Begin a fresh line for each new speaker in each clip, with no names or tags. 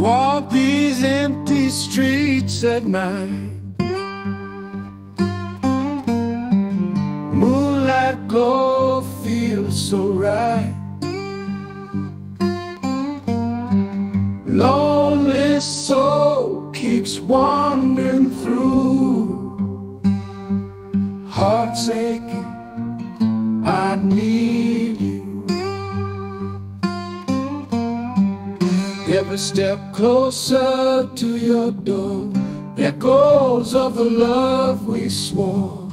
Walk these empty streets at night. Moonlight glow feels so right. Lonely soul keeps wandering through. Hearts aching, I need Every step closer to your door, echoes of the love we swore.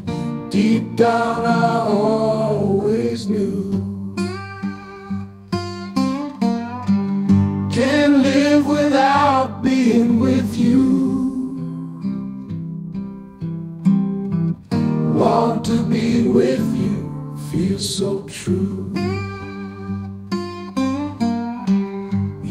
Deep down, I always knew. Can't live without being with you. Want to be with you, feels so true.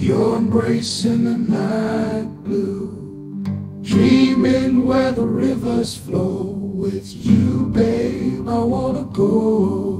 Your embrace in the night blue, dreaming where the rivers flow. With you, babe, I wanna go.